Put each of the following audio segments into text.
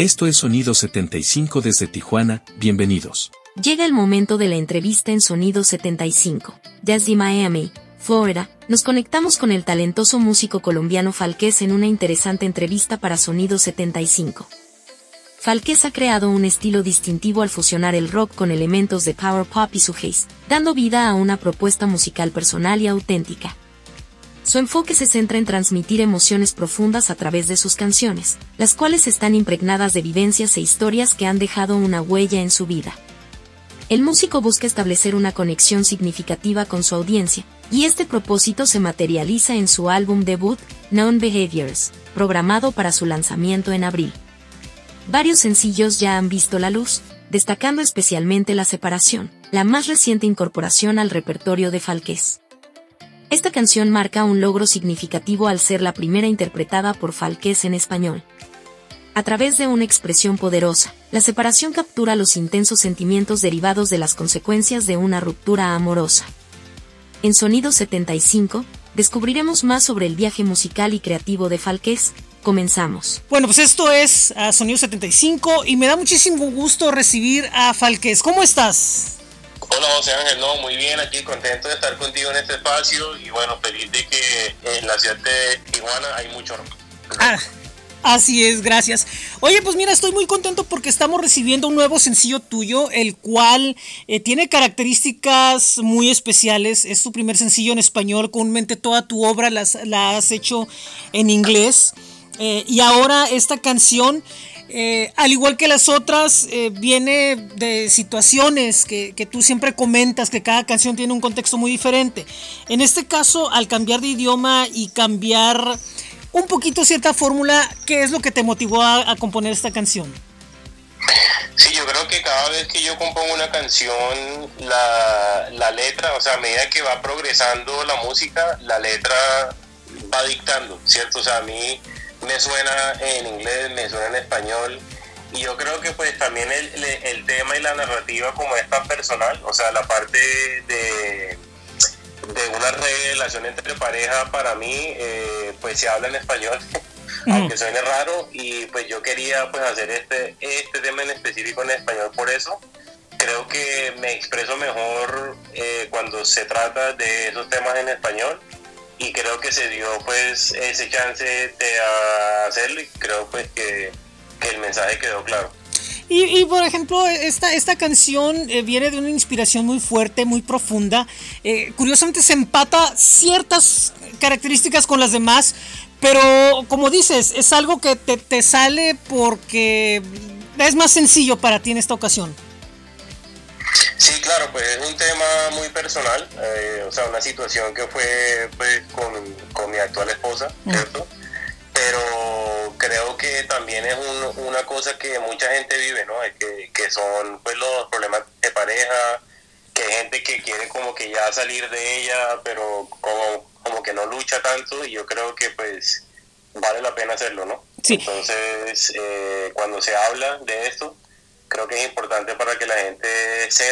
Esto es Sonido 75 desde Tijuana, bienvenidos. Llega el momento de la entrevista en Sonido 75. Desde Miami, Florida, nos conectamos con el talentoso músico colombiano Falqués en una interesante entrevista para Sonido 75. Falqués ha creado un estilo distintivo al fusionar el rock con elementos de power pop y su haze, dando vida a una propuesta musical personal y auténtica. Su enfoque se centra en transmitir emociones profundas a través de sus canciones, las cuales están impregnadas de vivencias e historias que han dejado una huella en su vida. El músico busca establecer una conexión significativa con su audiencia, y este propósito se materializa en su álbum debut, Known Behaviors, programado para su lanzamiento en abril. Varios sencillos ya han visto la luz, destacando especialmente La Separación, la más reciente incorporación al repertorio de Falqués. Esta canción marca un logro significativo al ser la primera interpretada por Falqués en español. A través de una expresión poderosa, la separación captura los intensos sentimientos derivados de las consecuencias de una ruptura amorosa. En Sonido 75, descubriremos más sobre el viaje musical y creativo de Falqués. Comenzamos. Bueno, pues esto es a Sonido 75 y me da muchísimo gusto recibir a Falqués. ¿Cómo estás? Hola José Ángel, no, muy bien, aquí contento de estar contigo en este espacio y bueno, feliz de que en la ciudad de Tijuana hay mucho. Ah, así es, gracias. Oye, pues mira, estoy muy contento porque estamos recibiendo un nuevo sencillo tuyo, el cual eh, tiene características muy especiales. Es tu primer sencillo en español, comúnmente toda tu obra la, la has hecho en inglés. Eh, y ahora esta canción eh, al igual que las otras, eh, viene de situaciones que, tú siempre comentas, que cada canción tiene un contexto muy diferente. En este caso, al cambiar de idioma y cambiar un poquito cierta fórmula, ¿qué es lo que te motivó a, componer esta canción? Sí, yo creo que cada vez que yo compongo una canción, la, la letra, o sea, a medida que va progresando la música, la letra va dictando, ¿cierto? O sea, a mí me suena en inglés, me suena en español. Y yo creo que pues también el, el tema y la narrativa como es tan personal, o sea, la parte de, de una relación entre pareja para mí, eh, pues se habla en español, aunque suene raro, y pues yo quería pues hacer este, este tema en específico en español por eso. Creo que me expreso mejor eh, cuando se trata de esos temas en español y creo que se dio pues ese chance de hacerlo y creo pues que, el mensaje quedó claro. Y, por ejemplo, esta, esta canción eh, viene de una inspiración muy fuerte, muy profunda. Eh, curiosamente se empata ciertas características con las demás, pero como dices, es algo que te, te sale porque es más sencillo para ti en esta ocasión. Sí, claro, pues es un tema muy personal, eh, o sea, una situación que fue pues con, mi actual esposa, mm. ¿cierto? Pero creo que también es una cosa que mucha gente vive, ¿no? Que, que son pues los problemas de pareja, que hay gente que quiere como que ya salir de ella, pero como, como que no lucha tanto y yo creo que pues vale la pena hacerlo, ¿no? Sí. Entonces, eh, cuando se habla de esto, creo que es importante para que la gente se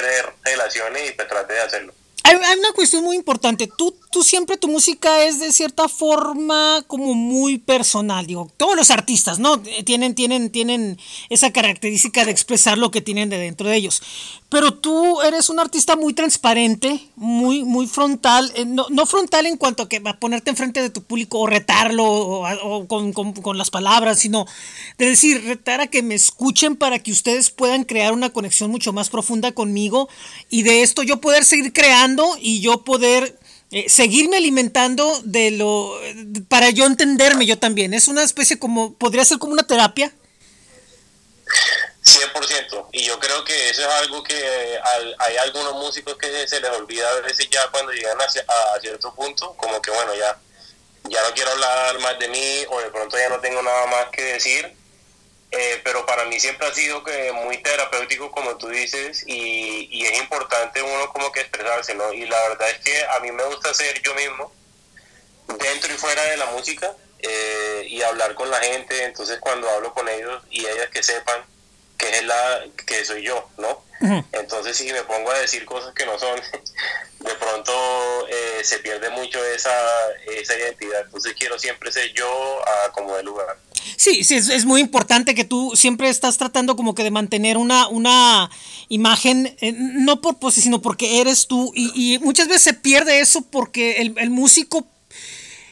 relacione y pues trate de hacerlo. Hay, una cuestión muy importante. Tú, tú siempre tu música es de cierta forma como muy personal. Digo, todos los artistas, ¿no? Tienen, tienen, tienen esa característica de expresar lo que tienen de dentro de ellos. Pero tú eres un artista muy transparente, muy, muy frontal. Eh, no, no frontal en cuanto a que a ponerte enfrente de tu público o retarlo o, con, con, con las palabras, sino de decir, retar a que me escuchen para que ustedes puedan crear una conexión mucho más profunda conmigo y de esto yo poder seguir creando y yo poder eh, seguirme alimentando de lo para yo entenderme yo también. Es una especie como, podría ser como una terapia. 100%. Y yo creo que eso es algo que hay algunos músicos que se les olvida a veces ya cuando llegan a, a, cierto punto, como que bueno, ya, ya no quiero hablar más de mí o de pronto ya no tengo nada más que decir eh, pero para mí siempre ha sido que muy terapéutico, como tú dices, y, y, es importante uno como que expresarse, ¿no? Y la verdad es que a mí me gusta ser yo mismo, dentro y fuera de la música, eh, y hablar con la gente, entonces cuando hablo con ellos y ellas que sepan que es la que soy yo, ¿no? Entonces si me pongo a decir cosas que no son, de pronto eh, se pierde mucho esa, esa identidad, entonces quiero siempre ser yo a como de lugar. Sí, sí, es, muy importante que tú siempre estás tratando como que de mantener una, una imagen, eh, no por pose, sino porque eres tú. Y, muchas veces se pierde eso porque el, músico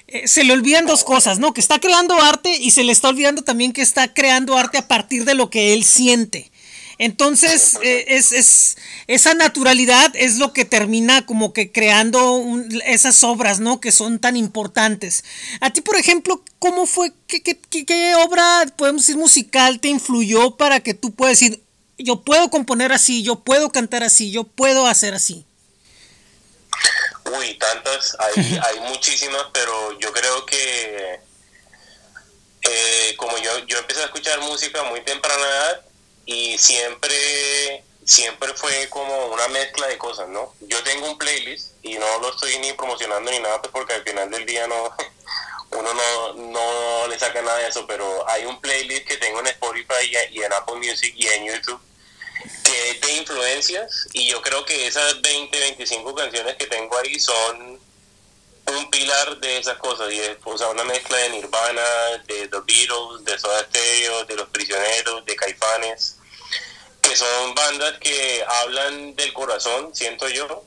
eh, se le olvidan dos cosas, ¿no? Que está creando arte y se le está olvidando también que está creando arte a partir de lo que él siente. Entonces, eh, es, es, esa naturalidad es lo que termina como que creando esas obras, ¿no? Que son tan importantes. A ti, por ejemplo, ¿cómo fue, qué, qué, qué, obra, podemos decir, musical te influyó para que tú puedas decir, yo puedo componer así, yo puedo cantar así, yo puedo hacer así? Uy, tantas, hay, hay muchísimas, pero yo creo que eh, como yo, yo empecé a escuchar música muy temprana edad, y siempre siempre fue como una mezcla de cosas, ¿no? Yo tengo un playlist y no lo estoy ni promocionando ni nada, pues porque al final del día no uno no, no le saca nada de eso, pero hay un playlist que tengo en Spotify y en Apple Music y en YouTube que de influencias y yo creo que esas 20, 25 canciones que tengo ahí son un pilar de esas cosas y es o sea, una mezcla de Nirvana, de The Beatles, de Soda Stereo, de Los Prisioneros, de Caifanes, que son bandas que hablan del corazón, siento yo,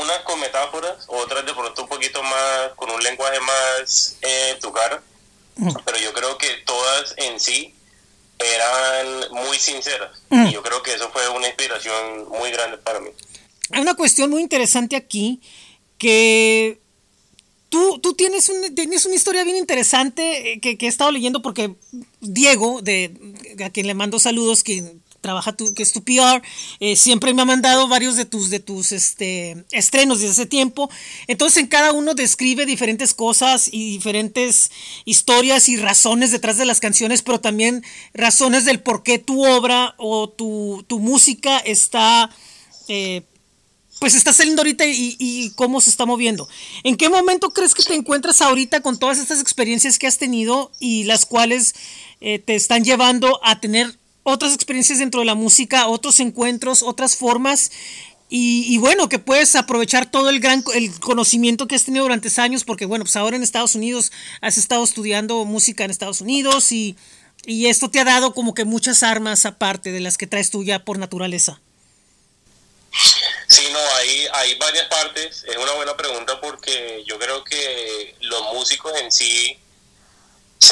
unas con metáforas, otras de pronto un poquito más, con un lenguaje más eh, tu cara, mm. pero yo creo que todas en sí eran muy sinceras mm. y yo creo que eso fue una inspiración muy grande para mí. Hay una cuestión muy interesante aquí que Tú, tú tienes, un, tienes una historia bien interesante eh, que, he estado leyendo porque Diego, de, a quien le mando saludos, que trabaja tu, que es tu PR, eh, siempre me ha mandado varios de tus, de tus este, estrenos desde ese tiempo. Entonces en cada uno describe diferentes cosas y diferentes historias y razones detrás de las canciones, pero también razones del por qué tu obra o tu, tu música está eh, pues está saliendo ahorita y, cómo se está moviendo. ¿En qué momento crees que te encuentras ahorita con todas estas experiencias que has tenido y las cuales eh, te están llevando a tener otras experiencias dentro de la música, otros encuentros, otras formas? Y, bueno, que puedes aprovechar todo el gran el conocimiento que has tenido durante años, porque bueno, pues ahora en Estados Unidos has estado estudiando música en Estados Unidos y, y esto te ha dado como que muchas armas aparte de las que traes tú ya por naturaleza. Sí, no, hay, hay varias partes. Es una buena pregunta porque yo creo que los músicos en sí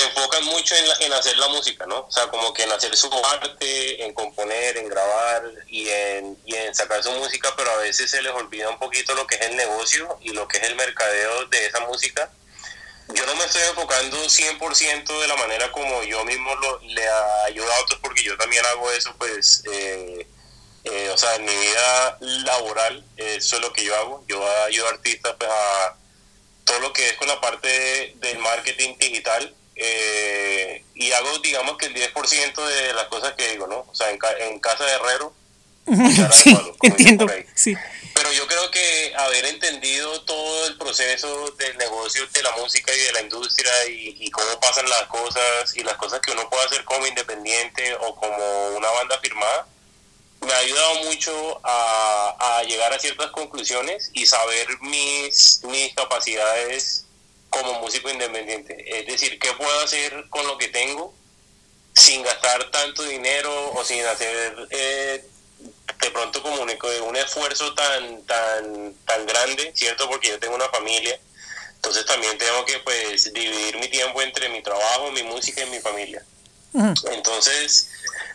se enfocan mucho en, en hacer la música, ¿no? O sea, como que en hacer su arte, en componer, en grabar y en, y en sacar su música, pero a veces se les olvida un poquito lo que es el negocio y lo que es el mercadeo de esa música. Yo no me estoy enfocando 100% de la manera como yo mismo lo, le ayudo a otros, porque yo también hago eso, pues... Eh, eh, o sea, en mi vida laboral, eso es lo que yo hago. Yo ayudo a artistas pues, a todo lo que es con la parte del marketing digital eh, y hago, digamos, que el 10% de las cosas que digo, ¿no? O sea, en, casa de herrero, sí, entiendo, sí. Pero yo creo que haber entendido todo el proceso del negocio de la música y de la industria y, y, cómo pasan las cosas y las cosas que uno puede hacer como independiente o como una banda firmada, me ha ayudado mucho a, llegar a ciertas conclusiones y saber mis, mis capacidades como músico independiente. Es decir, qué puedo hacer con lo que tengo sin gastar tanto dinero o sin hacer eh, de pronto como un, un, esfuerzo tan, tan, tan grande, ¿cierto? Porque yo tengo una familia. Entonces también tengo que pues dividir mi tiempo entre mi trabajo, mi música y mi familia. Entonces,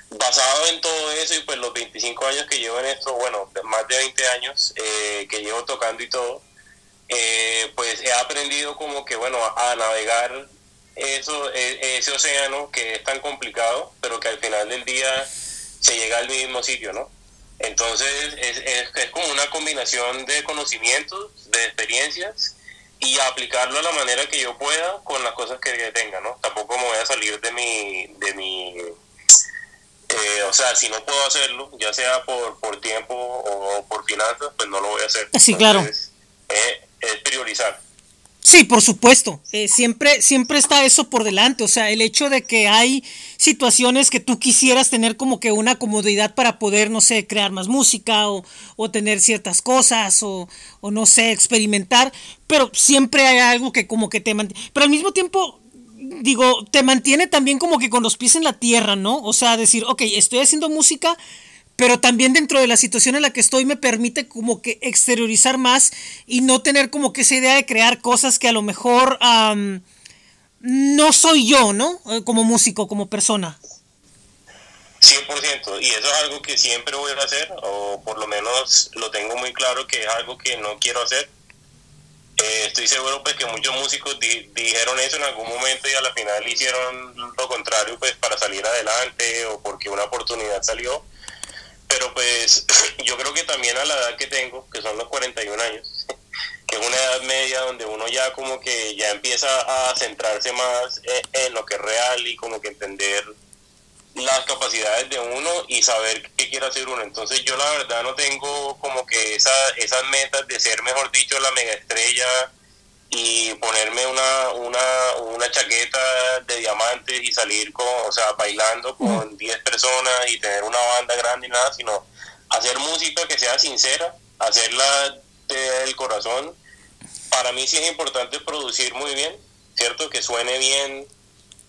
basado en todo eso y pues los 25 años que llevo en esto, bueno, más de 20 años eh, que llevo tocando y todo, eh, pues he aprendido como que, bueno, a navegar eso, e, ese océano que es tan complicado, pero que al final del día se llega al mismo sitio, ¿no? Entonces es, es, como una combinación de conocimientos, de experiencias y aplicarlo a la manera que yo pueda con las cosas que, tenga, ¿no? Tampoco me voy a salir de mi, de mi eh, o sea, si no puedo hacerlo, ya sea por, por tiempo o por finanzas, pues no lo voy a hacer. Sí, claro. Priorizar. Sí, por supuesto. Eh, siempre, siempre está eso por delante. O sea, el hecho de que hay situaciones que tú quisieras tener como que una comodidad para poder, no sé, crear más música o, o tener ciertas cosas o, o, no sé, experimentar. Pero siempre hay algo que como que te mantiene. Pero al mismo tiempo, digo, te mantiene también como que con los pies en la tierra, ¿no? O sea, decir, ok, estoy haciendo música, pero también dentro de la situación en la que estoy me permite como que exteriorizar más y no tener como que esa idea de crear cosas que a lo mejor no soy yo, ¿no? Eh, como músico, como persona. 100%, y eso es algo que siempre voy a hacer, o por lo menos lo tengo muy claro que es algo que no quiero hacer. Eh, estoy seguro pues que muchos músicos dijeron eso en algún momento y a la final hicieron lo contrario pues para salir adelante o porque una oportunidad salió. Pero pues yo creo que también a la edad que tengo, que son los 41 años, que es una edad media donde uno ya como que ya empieza a centrarse más en, en lo que es real y como que entender las capacidades de uno y saber qué quiere hacer uno. Entonces yo la verdad no tengo como que esa, esas metas de ser, mejor dicho, la mega estrella y ponerme una, una, una chaqueta de diamantes y salir con, o sea, bailando con 10 personas y tener una banda grande y nada, sino hacer música que sea sincera, hacerla del corazón. Para mí sí es importante producir muy bien, ¿cierto? Que suene bien,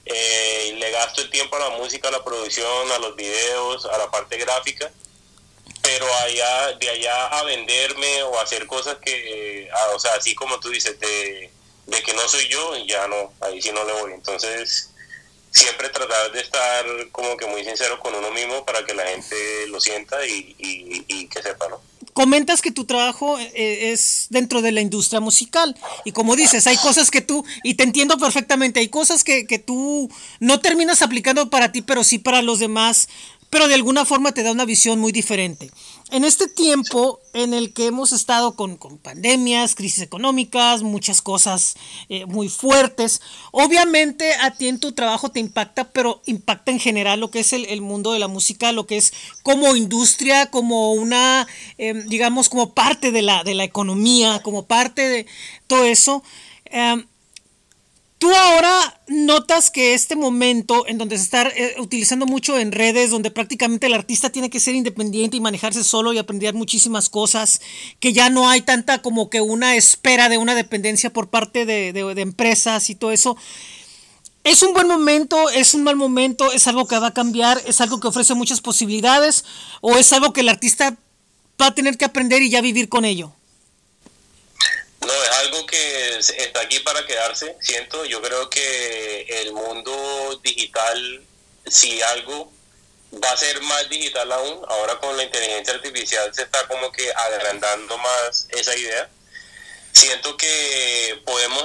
eh, le gasto el tiempo a la música, a la producción, a los videos, a la parte gráfica, pero allá, de allá a venderme o hacer cosas que, ah, o sea, así como tú dices, de, que no soy yo, ya no, ahí sí no le voy. Entonces, siempre tratar de estar como que muy sincero con uno mismo para que la gente lo sienta y, y que sepa, ¿no? comentas que tu trabajo eh, es dentro de la industria musical y como dices, hay cosas que tú, y te entiendo perfectamente, hay cosas que, que tú no terminas aplicando para ti, pero sí para los demás pero de alguna forma te da una visión muy diferente. En este tiempo en el que hemos estado con, pandemias, crisis económicas, muchas cosas eh, muy fuertes, obviamente a ti en tu trabajo te impacta, pero impacta en general lo que es el, mundo de la música, lo que es como industria, como una, em, digamos, como parte de la, de la economía, como parte de todo eso. Em, Tú ahora notas que este momento en donde se está eh, utilizando mucho en redes, donde prácticamente el artista tiene que ser independiente y manejarse solo y aprender muchísimas cosas, que ya no hay tanta como que una espera de una dependencia por parte de, de empresas y todo eso. ¿Es un buen momento? ¿Es un mal momento? ¿Es algo que va a cambiar? ¿Es algo que ofrece muchas posibilidades? ¿O es algo que el artista va a tener que aprender y ya vivir con ello? No, es algo que está aquí para quedarse, siento. Yo creo que el mundo digital, si algo va a ser más digital aún, ahora con la inteligencia artificial se está como que agrandando más esa idea. Siento que podemos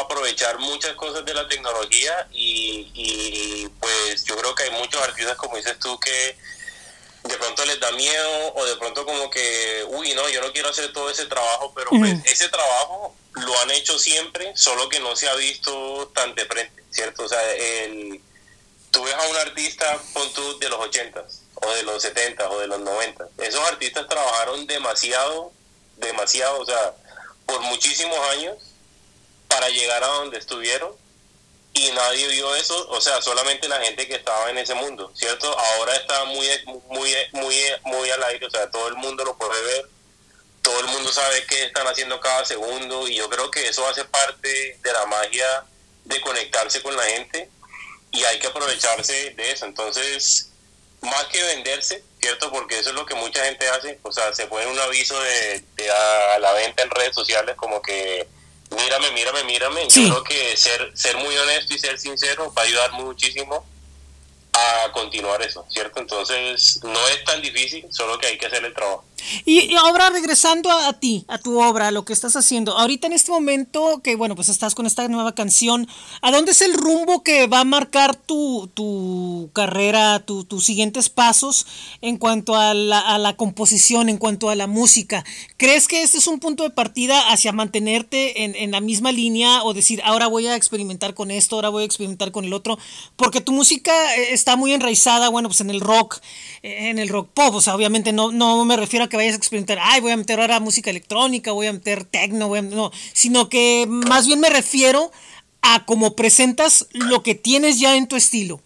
aprovechar muchas cosas de la tecnología y, y pues yo creo que hay muchos artistas, como dices tú, que de pronto les da miedo o de pronto como que, uy, no, yo no quiero hacer todo ese trabajo, pero pues ese trabajo lo han hecho siempre, solo que no se ha visto tan de frente, ¿cierto? O sea, el, tú ves a un artista, pon tú, de los 80 o de los 70 o de los 90, esos artistas trabajaron demasiado, demasiado, o sea, por muchísimos años para llegar a donde estuvieron y nadie vio eso, o sea, solamente la gente que estaba en ese mundo, ¿cierto? Ahora está muy, muy, muy, muy al aire, o sea, todo el mundo lo puede ver, todo el mundo sabe qué están haciendo cada segundo y yo creo que eso hace parte de la magia de conectarse con la gente y hay que aprovecharse de eso. Entonces, más que venderse, ¿cierto? Porque eso es lo que mucha gente hace, o sea, se pone un aviso de, de a la venta en redes sociales como que mírame, mírame, mírame. Yo creo que ser, ser muy honesto y ser sincero va a ayudar muchísimo a continuar eso, ¿cierto? Entonces no es tan difícil, solo que hay que hacer el trabajo. Y, ahora regresando a, ti, a tu obra, a lo que estás haciendo, ahorita en este momento que bueno, pues estás con esta nueva canción, ¿a dónde es el rumbo que va a marcar tu, tu carrera, tu, tus siguientes pasos en cuanto a la, a la, composición, en cuanto a la música? ¿Crees que este es un punto de partida hacia mantenerte en, en la misma línea o decir, ahora voy a experimentar con esto, ahora voy a experimentar con el otro? Porque tu música eh, está muy enraizada, bueno, pues en el rock, eh, en el rock pop, o sea, obviamente no, no me refiero a que vayas a experimentar, ay, voy a meter ahora música electrónica, voy a meter techno, voy a, no, sino que más bien me refiero a cómo presentas lo que tienes ya en tu estilo.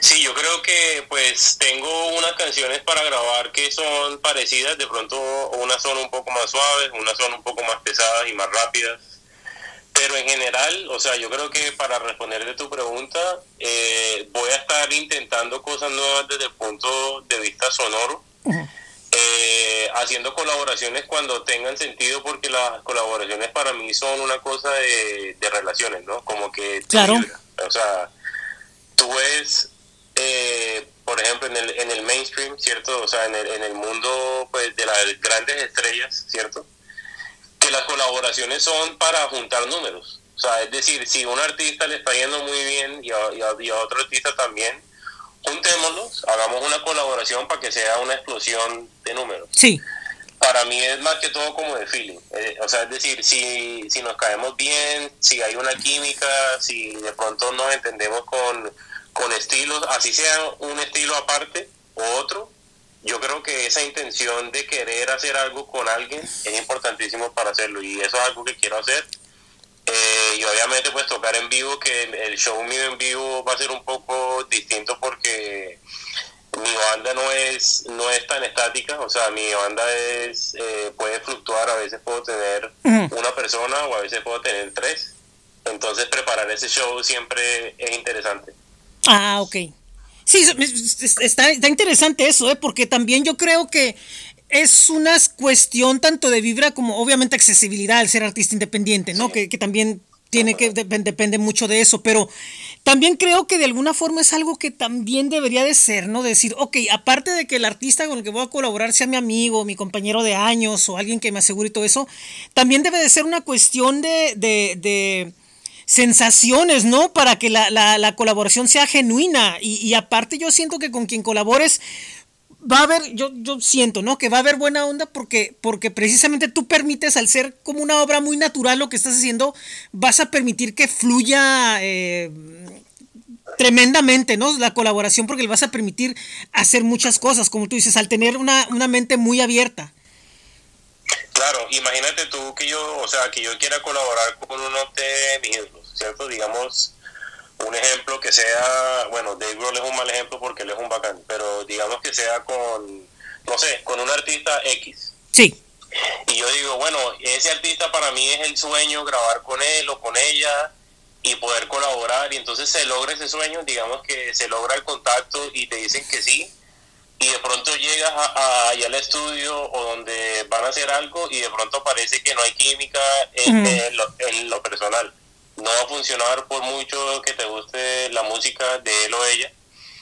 Sí, yo creo que pues tengo unas canciones para grabar que son parecidas, de pronto unas son un poco más suaves, unas son un poco más pesadas y más rápidas, Pero en general, o sea, yo creo que para responder de tu pregunta, eh, voy a estar intentando cosas nuevas desde el punto de vista sonoro. Eh, haciendo colaboraciones cuando tengan sentido, porque las colaboraciones para mí son una cosa de, relaciones, ¿no? Como que... Claro. O sea, tú ves, eh, por ejemplo, en el, en el mainstream, ¿cierto? O sea, en el, en el mundo pues, de las grandes estrellas, ¿cierto? Que las colaboraciones son para juntar números. O sea, es decir, si un artista le está yendo muy bien y y y a otro artista también, juntémoslos, hagamos una colaboración para que sea una explosión de números. Sí. Para mí es más que todo como de feeling. Eh, o sea, es decir, si, si nos caemos bien, si hay una química, si de pronto nos entendemos con, con estilos, así sea un estilo aparte o otro, yo creo que esa intención de querer hacer algo con alguien es importantísimo para hacerlo y eso es algo que quiero hacer eh, y obviamente pues tocar en vivo, que el show mío en vivo va a ser un poco distinto porque mi banda no es no es tan estática, o sea, mi banda es eh, puede fluctuar, a veces puedo tener una persona o a veces puedo tener tres. Entonces preparar ese show siempre es interesante. Ah, ok. Sí, está, está interesante eso, ¿eh? porque también yo creo que es una cuestión tanto de vibra como obviamente accesibilidad al ser artista independiente, ¿no? Que, también tiene que depende mucho de eso, pero también creo que de alguna forma es algo que también debería de ser, ¿no? Decir, ok, aparte de que el artista con el que voy a colaborar sea mi amigo, mi compañero de años o alguien que me asegure y todo eso, también debe de ser una cuestión de, de, sensaciones, ¿no? Para que la, la, colaboración sea genuina. Y, y, aparte yo siento que con quien colabores va a haber, yo, yo siento, ¿no? Que va a haber buena onda porque, porque precisamente tú permites, al ser como una obra muy natural lo que estás haciendo, vas a permitir que fluya eh, tremendamente, ¿no? La colaboración porque le vas a permitir hacer muchas cosas, como tú dices, al tener una, una mente muy abierta. Claro, imagínate tú que yo, o sea, que yo quiera colaborar con uno de mis ídolos, ¿cierto? Digamos, un ejemplo que sea, bueno, Dave Grohl es un mal ejemplo porque él es un bacán, pero digamos que sea con, no sé, con un artista X. Sí. Y yo digo, bueno, ese artista para mí es el sueño, grabar con él o con ella y poder colaborar y entonces se logra ese sueño, digamos que se logra el contacto y te dicen que sí y de pronto llegas a, allá al estudio o donde van a hacer algo y de pronto parece que no hay química en, lo, en lo personal no va a funcionar por mucho que te guste la música de él o ella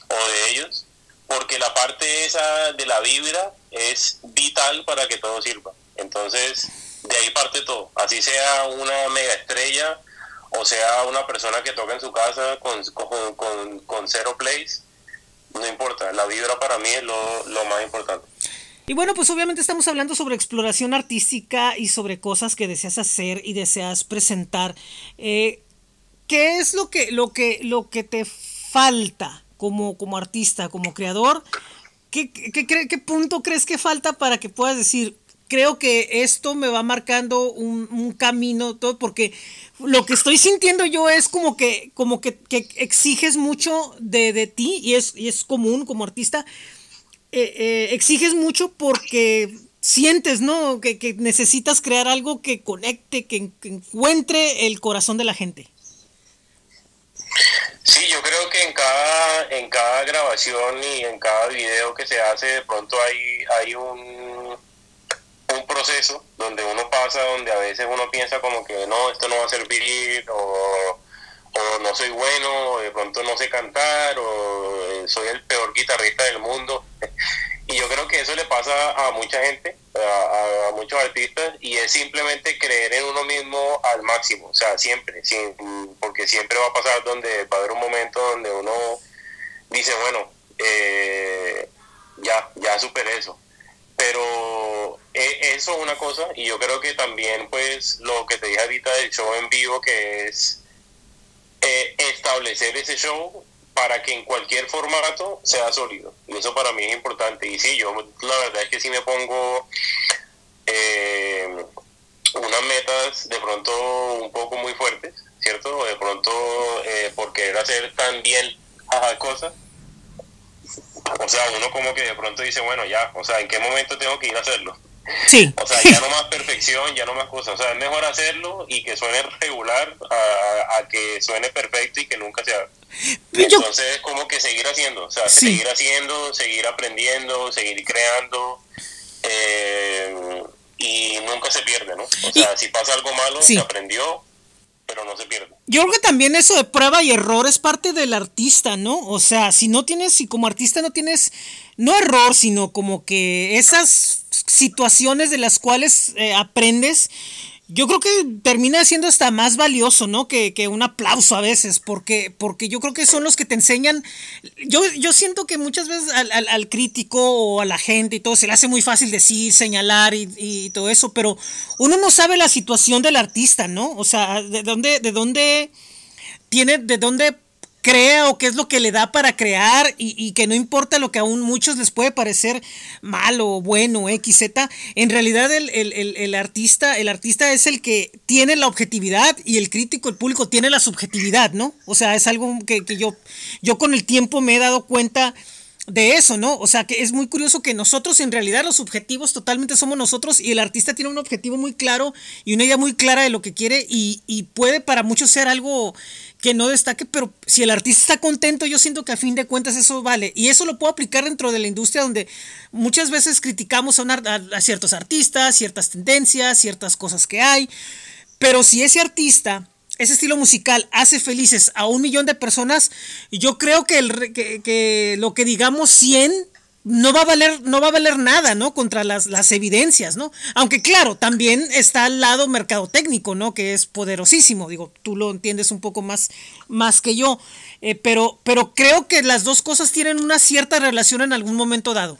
o de ellos, porque la parte esa de la vibra es vital para que todo sirva. Entonces, de ahí parte todo. Así sea una mega estrella o sea una persona que toca en su casa con, con, con, cero plays, no importa. La vibra para mí es lo, lo más importante. Y bueno, pues obviamente estamos hablando sobre exploración artística y sobre cosas que deseas hacer y deseas presentar. Eh, ¿Qué es lo que, lo que, lo que te falta como, como artista, como creador? ¿Qué, qué, punto crees que falta para que puedas decir, creo que esto me va marcando un, camino, todo, porque lo que estoy sintiendo yo es como que, como que, exiges mucho de, de, ti y es, y es común como artista, eh, eh, exiges mucho porque sientes, ¿no? Que, necesitas crear algo que conecte, que, encuentre el corazón de la gente. Sí, yo creo que en cada, en cada grabación y en cada video que se hace, de pronto hay, hay un, un proceso donde uno pasa, donde a veces uno piensa como que no, esto no va a servir, o o no soy bueno, o de pronto no sé cantar, o soy el peor guitarrista del mundo. y yo creo que eso le pasa a mucha gente, a, muchos artistas, y es simplemente creer en uno mismo al máximo, o sea, siempre, porque siempre va a pasar donde va a haber un momento donde uno dice, bueno, eh, ya, ya superé eso. Pero eh, eso es una cosa, y yo creo que también, pues, lo que te dije ahorita del show en vivo, que es eh, establecer ese show para que en cualquier formato sea sólido. Y eso para mí es importante. Y sí, yo la verdad es que sí me pongo eh, unas metas de pronto un poco muy fuertes, ¿cierto? De pronto eh, por querer hacer tan bien cosas. O sea, uno como que de pronto dice, bueno, ya, o sea, ¿en qué momento tengo que ir a hacerlo? Sí. O sea, ya no más perfección, ya no más cosas. O sea, es mejor hacerlo y que suene regular a, que suene perfecto y que nunca se haga. Entonces es como que seguir haciendo, o sea, seguir haciendo, seguir aprendiendo, seguir creando eh, y nunca se pierde, ¿no? O sea, si pasa algo malo, se aprendió, pero no se pierde. Yo creo que también eso de prueba y error es parte del artista, ¿no? O sea, si no tienes, si como artista no tienes, no error, sino como que esas situaciones de las cuales eh, aprendes, yo creo que termina siendo hasta más valioso, ¿no? Que, un aplauso a veces, porque, porque yo creo que son los que te enseñan. Yo, yo siento que muchas veces al, crítico o a la gente y todo se le hace muy fácil decir, señalar y, y, todo eso, pero uno no sabe la situación del artista, ¿no? O sea, de dónde, de dónde tiene, de dónde crea o qué es lo que le da para crear y, que no importa lo que a muchos les puede parecer malo, bueno, X, Z, en realidad el, artista, el artista es el que tiene la objetividad y el crítico, el público tiene la subjetividad, ¿no? O sea, es algo que, que yo, yo con el tiempo me he dado cuenta de eso, ¿no? O sea, que es muy curioso que nosotros en realidad los objetivos totalmente somos nosotros y el artista tiene un objetivo muy claro y una idea muy clara de lo que quiere y, y puede para muchos ser algo que no destaque, pero si el artista está contento, yo siento que a fin de cuentas eso vale. Y eso lo puedo aplicar dentro de la industria donde muchas veces criticamos a, ciertos artistas, ciertas tendencias, ciertas cosas que hay. Pero si ese artista, ese estilo musical hace felices a un millón de personas, yo creo que, el, que lo que digamos 100 no va a valer, no va a valer nada, ¿no? Contra las, las evidencias, ¿no? Aunque claro, también está al lado mercado técnico, ¿no? Que es poderosísimo. Digo, tú lo entiendes un poco más, más que yo. Eh, pero, pero creo que las dos cosas tienen una cierta relación en algún momento dado.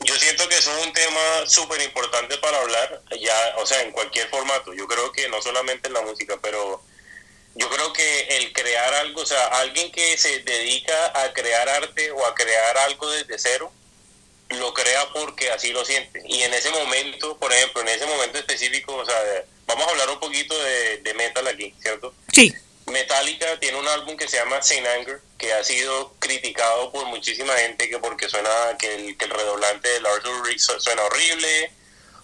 Yo siento que es un tema súper importante para hablar, ya, o sea, en cualquier formato. Yo creo que no solamente en la música, pero yo creo que el crear algo, o sea, alguien que se dedica a crear arte o a crear algo desde cero, lo crea porque así lo siente. Y en ese momento, por ejemplo, en ese momento específico, o sea, vamos a hablar un poquito de, metal aquí, ¿cierto? Sí. Metallica tiene un álbum que se llama Saint Anger, que ha sido criticado por muchísima gente que porque suena que el, que el redoblante de Lars Ulrich suena horrible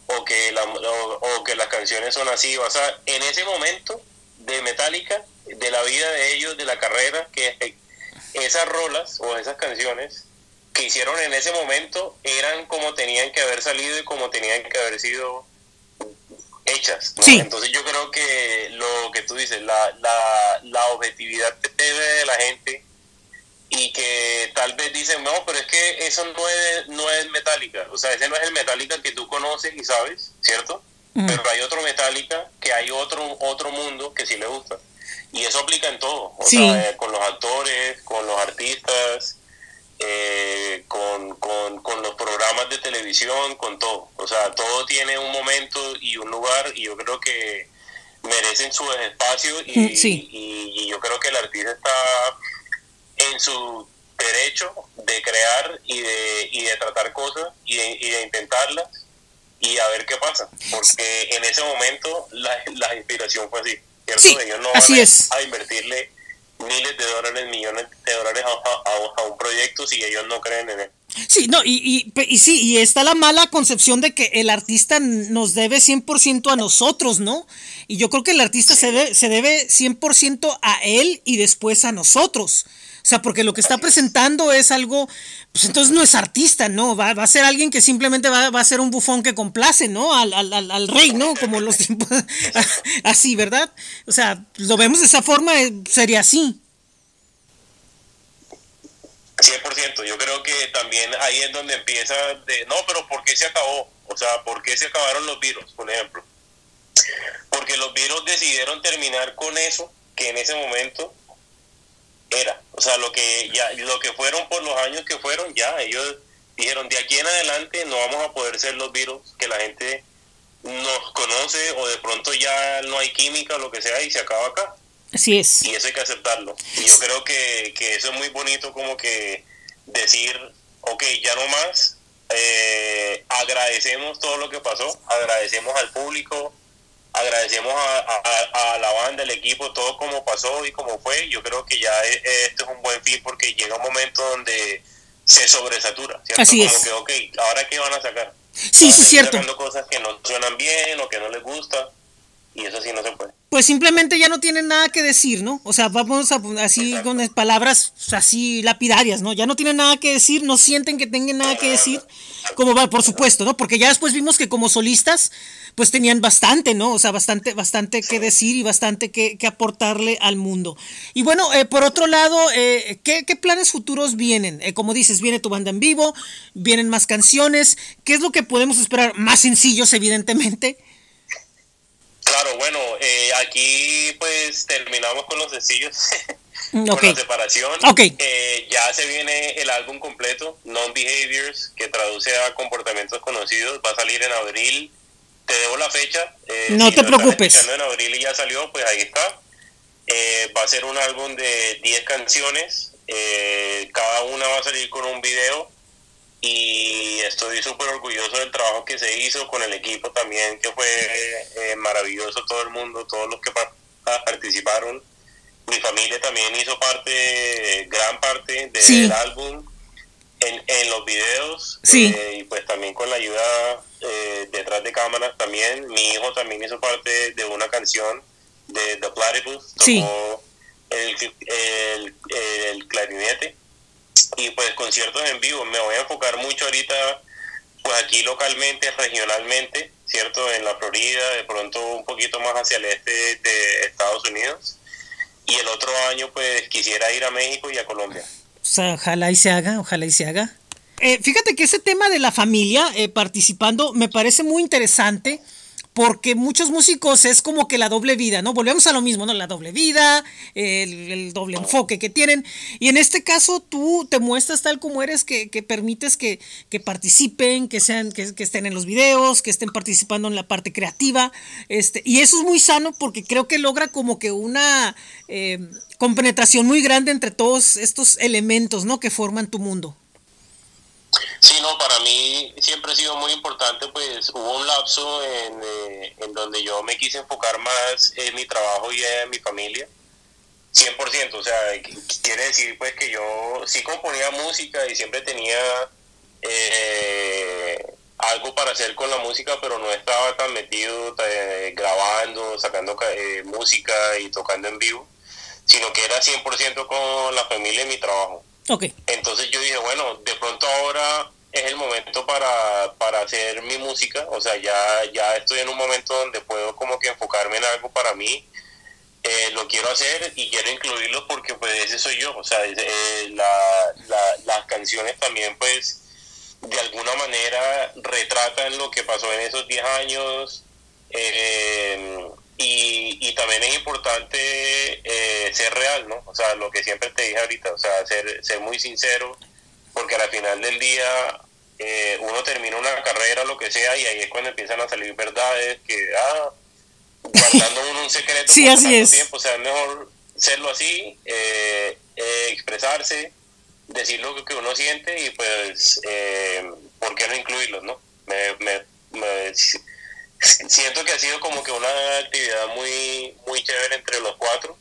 o que la, o que las canciones son así, o sea, en ese momento de Metallica, de la vida de ellos, de la carrera, que esas rolas o esas canciones que hicieron en ese momento eran como tenían que haber salido y como tenían que haber sido hechas. Entonces yo creo que lo que tú dices, la, la, la objetividad que debe de la gente y que tal vez dicen, no, pero es que eso no es, no es Metallica, o sea, ese no es el Metallica que tú conoces y sabes, ¿cierto? Pero hay otro Metallica, que hay otro, otro mundo que sí le gusta. Y eso aplica en todo, o sea, eh, con los actores, con los artistas, eh, con, con, los programas de televisión, con todo. O sea, todo tiene un momento y un lugar y yo creo que merecen su espacio y, y, yo creo que el artista está en su derecho de crear y de, y de tratar cosas y y de intentarlas y a ver qué pasa, porque en ese momento la, la inspiración fue así, ¿cierto? ellos no van a, invertirle miles de dólares, millones de dólares a, un proyecto si ellos no creen en él. Sí, no, y, y, y, sí, y está la mala concepción de que el artista nos debe 100% a nosotros, ¿no? Y yo creo que el artista se debe, se debe 100% a él y después a nosotros. O sea, porque lo que está presentando es algo, pues entonces no es artista, ¿no? Va, a ser alguien que simplemente va, a ser un bufón que complace, ¿no? Al, al, al, rey, ¿no? Como los tiempos, así, ¿verdad? O sea, lo vemos de esa forma, eh, sería así. 100%, yo creo que también ahí es donde empieza de, no, pero ¿por qué se acabó? O sea, ¿por qué se acabaron los virus, por ejemplo? Porque los virus decidieron terminar con eso que en ese momento era. O sea, lo que ya lo que fueron por los años que fueron, ya ellos dijeron, de aquí en adelante no vamos a poder ser los virus que la gente nos conoce o de pronto ya no hay química o lo que sea y se acaba acá. Así es. Y eso hay que aceptarlo. Y yo creo que, que eso es muy bonito como que decir, ok, ya no más, eh, agradecemos todo lo que pasó, agradecemos al público, agradecemos a, la banda, el equipo, todo como pasó y como fue. Yo creo que ya este es un buen fin porque llega un momento donde se sobresatura, ¿cierto? Así como que, ok, ¿ahora qué van a sacar? Sí, sí, cierto. cosas que no suenan bien o que no les gusta y eso sí no se puede. Pues simplemente ya no tienen nada que decir, ¿no? O sea, vamos a así con palabras así lapidarias, ¿no? Ya no tienen nada que decir, no sienten que tengan nada que decir, como va, por supuesto, ¿no? Porque ya después vimos que como solistas, pues tenían bastante, ¿no? O sea, bastante, bastante que decir y bastante que, aportarle al mundo. Y bueno, eh, por otro lado, eh, ¿qué, planes futuros vienen? Eh, como dices, viene tu banda en vivo, vienen más canciones, ¿qué es lo que podemos esperar? Más sencillos, evidentemente. Claro, bueno, eh, aquí pues terminamos con los sencillos, con la separación. Eh, ya se viene el álbum completo, Non-Behaviors, que traduce a comportamientos conocidos, va a salir en abril. Te debo la fecha. Eh, no te preocupes. En abril y ya salió, pues ahí está. va a ser un álbum de 10 canciones, cada una va a salir con un video y estoy súper orgulloso del trabajo que se hizo con el equipo también, que fue eh, maravilloso todo el mundo, todos los que participaron. Mi familia también hizo parte, gran parte del álbum en, en, los videos eh, y pues también con la ayuda eh, detrás de cámaras también. Mi hijo también hizo parte de una canción de The Platypus, tocó el, el, el clarinete y pues conciertos en vivo. Me voy a enfocar mucho ahorita, pues aquí localmente, regionalmente, ¿cierto? En la Florida, de pronto un poquito más hacia el este de Estados Unidos. Y el otro año, pues quisiera ir a México y a Colombia. O sea, ojalá y se haga, ojalá y se haga. Eh, fíjate que ese tema de la familia eh, participando me parece muy interesante porque muchos músicos es como que la doble vida, ¿no? Volvemos a lo mismo, ¿no? La doble vida, el, doble enfoque que tienen. Y en este caso tú te muestras tal como eres, que, permites que, participen, que, sean, que, estén en los videos, que estén participando en la parte creativa. Este, y eso es muy sano porque creo que logra como que una eh, compenetración muy grande entre todos estos elementos, ¿no? Que forman tu mundo. Sí, no, para mí siempre ha sido muy importante, pues hubo un lapso en, eh, en donde yo me quise enfocar más en mi trabajo y en mi familia. 100%, o sea, quiere decir pues que yo sí componía música y siempre tenía eh, algo para hacer con la música, pero no estaba tan metido eh, grabando, sacando música y tocando en vivo, sino que era 100% con la familia y mi trabajo. Entonces yo dije, bueno, de pronto ahora es el momento para, para hacer mi música, o sea, ya, ya estoy en un momento donde puedo como que enfocarme en algo para mí, eh, lo quiero hacer y quiero incluirlo porque pues ese soy yo, o sea, eh, las canciones también pues de alguna manera retratan lo que pasó en esos 10 años, eh, y, también es importante eh, ser real, ¿no? O sea, lo que siempre te dije ahorita, o sea, ser, ser muy sincero, porque al final del día eh, uno termina una carrera, lo que sea, y ahí es cuando empiezan a salir verdades que, ah, guardando uno un secreto sí, por así es. tiempo, o sea, es mejor serlo así, eh, expresarse, decir lo que uno siente y pues, ¿por qué no incluirlo, no? me, me siento que ha sido como que una actividad muy, muy chévere entre los cuatro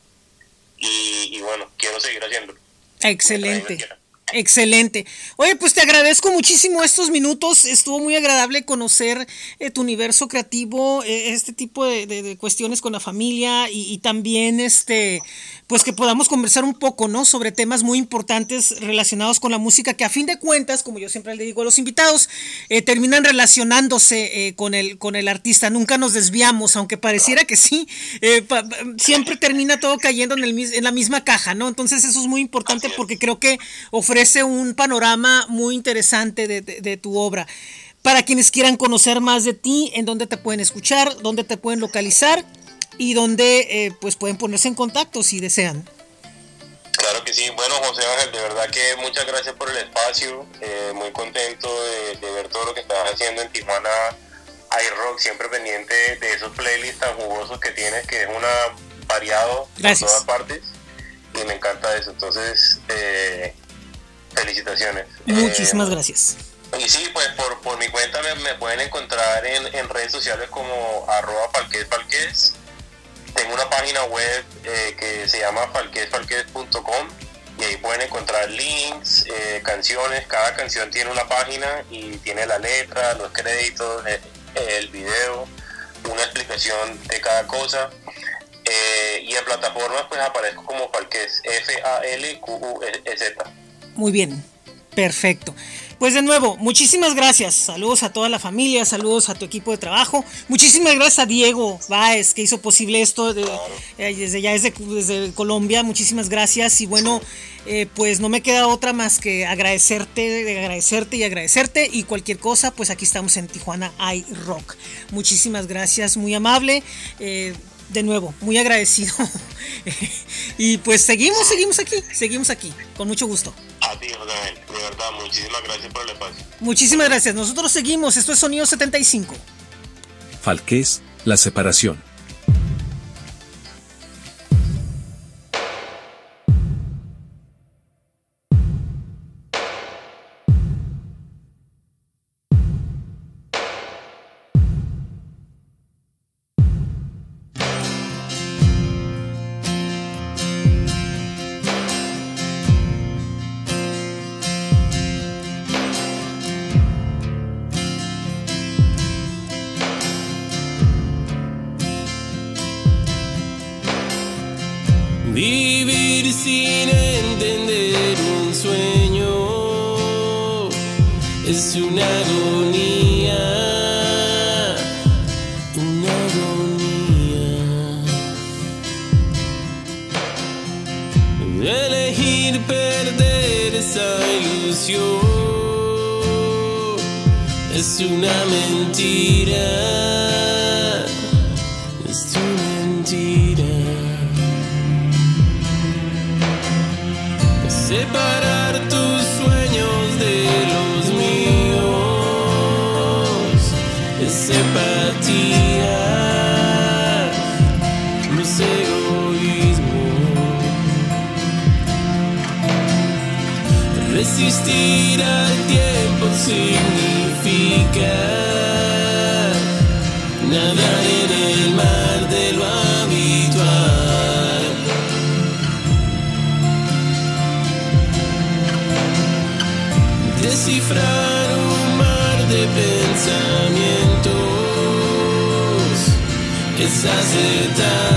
y, bueno, quiero seguir haciéndolo. Excelente. Excelente. Oye, pues te agradezco muchísimo estos minutos. Estuvo muy agradable conocer eh, tu universo creativo, eh, este tipo de, cuestiones con la familia y, y, también este, pues que podamos conversar un poco, ¿no? Sobre temas muy importantes relacionados con la música, que a fin de cuentas, como yo siempre le digo a los invitados, eh, terminan relacionándose eh, con, el, con el artista. Nunca nos desviamos, aunque pareciera que sí, eh, siempre termina todo cayendo en, el, en la misma caja, ¿no? Entonces eso es muy importante porque creo que ofrece un panorama muy interesante de, de tu obra. Para quienes quieran conocer más de ti, en dónde te pueden escuchar, dónde te pueden localizar y donde eh, pues pueden ponerse en contacto si desean. Claro que sí. Bueno, José Ángel, de verdad que muchas gracias por el espacio. Eh, muy contento de, ver todo lo que estás haciendo en Tijuana iRock, siempre pendiente de esos playlists tan jugosos que tienes, que es una variado en todas partes. Y me encanta eso. Entonces, eh, felicitaciones. Muchísimas gracias. Y sí, pues por, por mi cuenta me, pueden encontrar en, en, redes sociales como arroba falquez tengo una página web eh, que se llama falquezfalquez.com y ahí pueden encontrar links, eh, canciones, cada canción tiene una página y tiene la letra, los créditos, el video, una explicación de cada cosa. y en plataformas pues aparezco como Falquez, F-A-L-Q-U-E-Z. Muy bien, perfecto. Pues de nuevo, muchísimas gracias. Saludos a toda la familia, saludos a tu equipo de trabajo. Muchísimas gracias a Diego Báez que hizo posible esto de, eh, desde ya desde, Colombia. Muchísimas gracias y bueno, eh, pues no me queda otra más que agradecerte, agradecerte y agradecerte y cualquier cosa, pues aquí estamos en Tijuana iRock. Muchísimas gracias, muy amable. Eh, de nuevo, muy agradecido. y pues seguimos, seguimos aquí, seguimos aquí, con mucho gusto. Verdad, muchísimas gracias por el espacio. Muchísimas gracias, nosotros seguimos, esto es Sonido 75. Falqués, la separación. Vivir al tiempo significa nadar en el mar de lo habitual. Descifrar un mar de pensamientos es aceptar.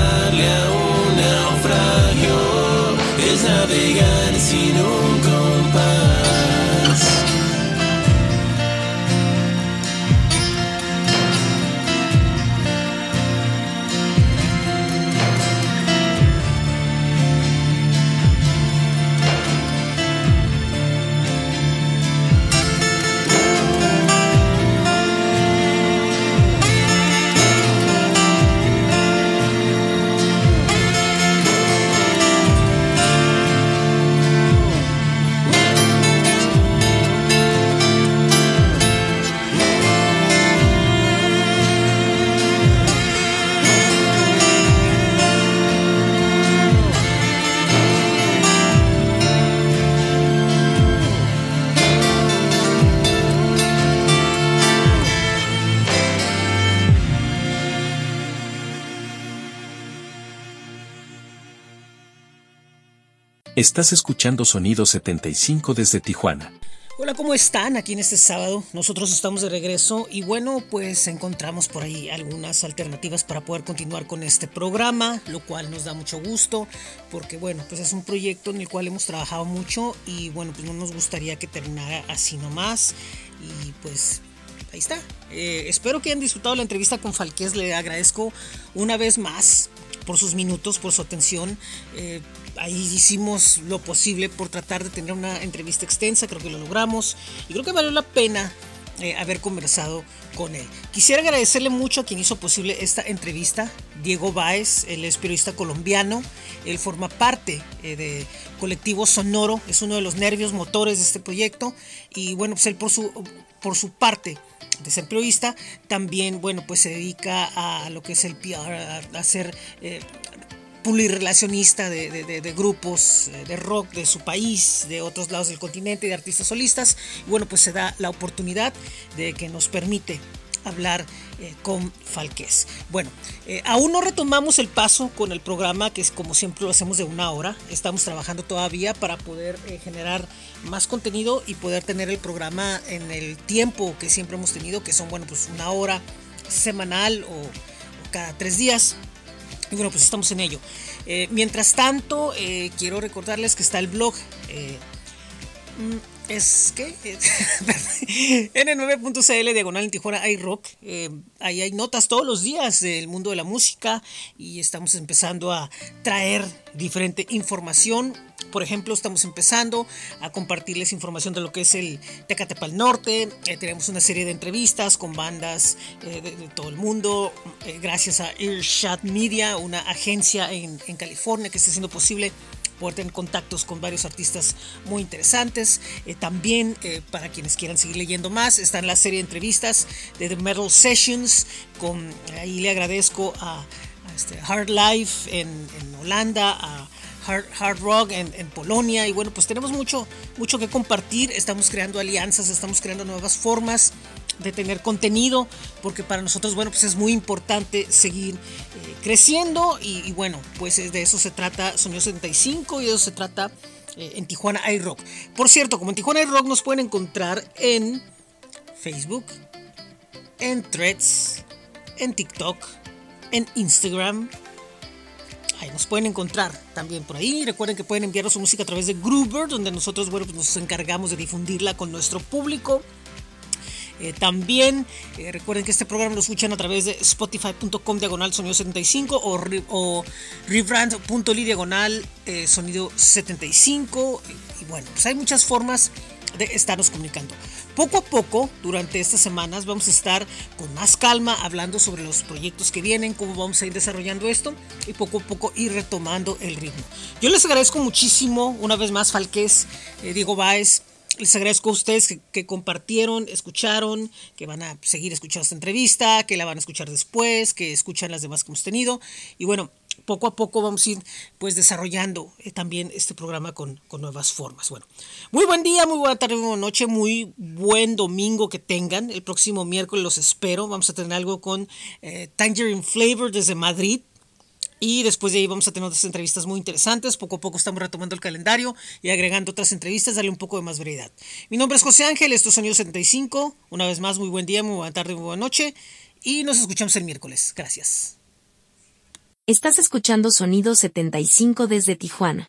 Estás escuchando Sonido 75 desde Tijuana. Hola, ¿cómo están? Aquí en este sábado nosotros estamos de regreso y bueno, pues encontramos por ahí algunas alternativas para poder continuar con este programa, lo cual nos da mucho gusto porque bueno, pues es un proyecto en el cual hemos trabajado mucho y bueno, pues no nos gustaría que terminara así nomás y pues ahí está. Eh, espero que hayan disfrutado la entrevista con Falqués, le agradezco una vez más por sus minutos, por su atención. Eh, ahí hicimos lo posible por tratar de tener una entrevista extensa, creo que lo logramos y creo que valió la pena eh, haber conversado con él. Quisiera agradecerle mucho a quien hizo posible esta entrevista, Diego Báez, él es periodista colombiano, él forma parte eh, de Colectivo Sonoro, es uno de los nervios motores de este proyecto y bueno, pues él por su, por su parte de ser periodista, también, bueno, pues se dedica a lo que es el PR, a, hacer eh, pulirrelacionista de, de, grupos eh, de rock de su país, de otros lados del continente, de artistas solistas. Y bueno, pues se da la oportunidad de que nos permite hablar eh, con Falqués. Bueno, eh, aún no retomamos el paso con el programa, que es como siempre lo hacemos de una hora. Estamos trabajando todavía para poder eh, generar más contenido y poder tener el programa en el tiempo que siempre hemos tenido, que son, bueno, pues una hora semanal o, cada tres días. Y bueno, pues estamos en ello. mientras tanto, quiero recordarles que está el blog mm, es que n9.cl diagonal en Tijuana rock. Eh, ahí hay notas todos los días del mundo de la música y estamos empezando a traer diferente información. Por ejemplo, estamos empezando a compartirles información de lo que es el Tecatepal Norte. Eh, tenemos una serie de entrevistas con bandas eh, de, todo el mundo. gracias a Earshot Media, una agencia en, California que está haciendo posible poder tener contactos con varios artistas muy interesantes. Eh, también, eh, para quienes quieran seguir leyendo más, está en la serie de entrevistas de The Metal Sessions. Con, ahí le agradezco a, este Hard Life en, Holanda, a Hard, Rock en, en, Polonia. Y bueno, pues tenemos mucho, mucho que compartir. Estamos creando alianzas, estamos creando nuevas formas de tener contenido, porque para nosotros, bueno, pues es muy importante seguir eh, creciendo y, bueno, pues de eso se trata Sonido 75 y de eso se trata eh, en Tijuana iRock. Por cierto, como en Tijuana iRock nos pueden encontrar en Facebook, en Threads, en TikTok, en Instagram. Ahí nos pueden encontrar también por ahí. Recuerden que pueden enviarnos su música a través de Groover, donde nosotros bueno, pues nos encargamos de difundirla con nuestro público. Eh, también eh, recuerden que este programa lo escuchan a través de spotify.com diagonal sonido 75 o, o rebrand.ly diagonal eh, sonido 75. Y, bueno, pues hay muchas formas de estarnos comunicando. Poco a poco, durante estas semanas, vamos a estar con más calma hablando sobre los proyectos que vienen, cómo vamos a ir desarrollando esto y poco a poco ir retomando el ritmo. Yo les agradezco muchísimo, una vez más, Falqués, Diego Báez, les agradezco a ustedes que, compartieron, escucharon, que van a seguir escuchando esta entrevista, que la van a escuchar después, que escuchan las demás que hemos tenido. Y bueno, poco a poco vamos a ir pues desarrollando eh, también este programa con, nuevas formas. Bueno, muy buen día, muy buena tarde, muy buena noche, muy buen domingo que tengan. El próximo miércoles los espero. Vamos a tener algo con eh, Tangerine Flavor desde Madrid. Y después de ahí vamos a tener otras entrevistas muy interesantes. Poco a poco estamos retomando el calendario y agregando otras entrevistas, darle un poco de más variedad. Mi nombre es José Ángel, esto es Sonido 75. Una vez más, muy buen día, muy buena tarde, muy buena noche. Y nos escuchamos el miércoles. Gracias. Estás escuchando Sonido 75 desde Tijuana.